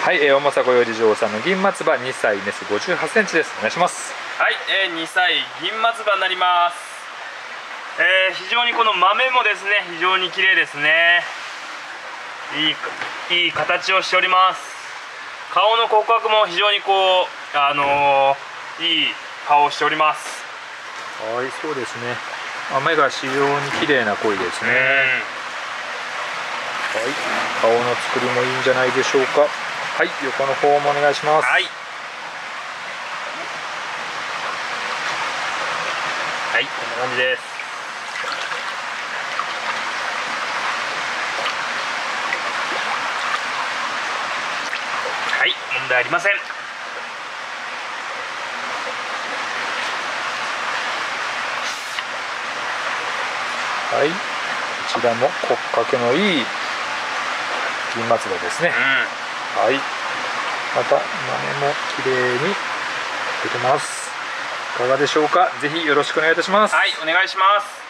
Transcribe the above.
はい、えー、大政子より嬢さんの銀松葉2歳メス58センチです。お願いします。はい、えー、2歳銀松葉になります。えー、非常にこの豆もですね非常に綺麗ですね。いいいい形をしております。顔の骨格も非常にこうあのー、いい顔をしております。はいそうですね。豆が非常に綺麗な鯉ですね。はい顔の作りもいいんじゃないでしょうかはい横の方もお願いします。はい。はいこんな感じです。はい問題ありません。はい。こちらも骨格のいい銀松葉ですね、うんはい。また豆も綺麗に出てます。いかがでしょうか？ぜひよろしくお願いいたします。はいお願いします。